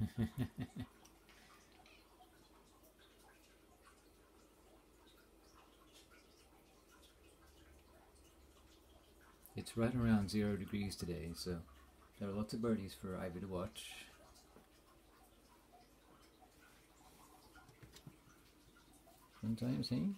it's right around zero degrees today, so there are lots of birdies for Ivy to watch. Sometimes, hey?